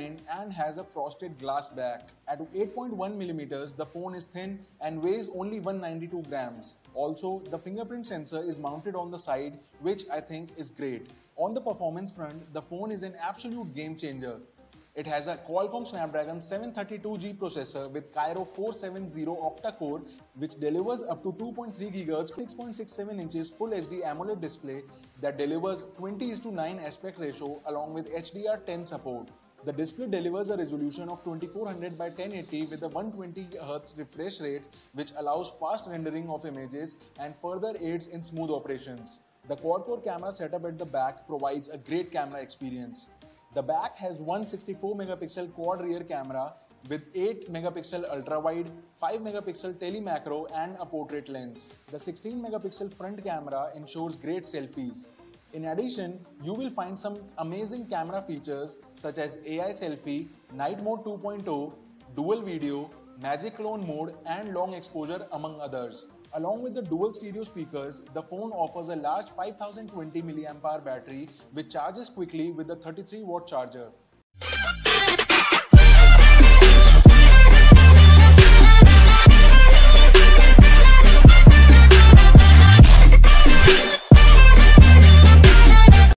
design and has a frosted glass back. At 8.1 millimeters, the phone is thin and weighs only 192 grams. Also, the fingerprint sensor is mounted on the side, which I think is great. On the performance front, the phone is an absolute game changer. It has a Qualcomm Snapdragon 732G processor with Kryo 470 octa-core which delivers up to 2.3 GHz 6.67 inches Full HD AMOLED display that delivers 20 to 9 aspect ratio along with HDR10 support. The display delivers a resolution of 2400 by 1080 with a 120 Hz refresh rate which allows fast rendering of images and further aids in smooth operations. The quad-core camera setup at the back provides a great camera experience. The back has 164 megapixel quad rear camera with 8 megapixel ultra wide, 5 megapixel telemacro and a portrait lens. The 16 megapixel front camera ensures great selfies. In addition, you will find some amazing camera features such as AI selfie, night mode 2.0, dual video, magic clone mode and long exposure among others. Along with the dual stereo speakers, the phone offers a large 5020 mAh battery which charges quickly with the 33 watt charger.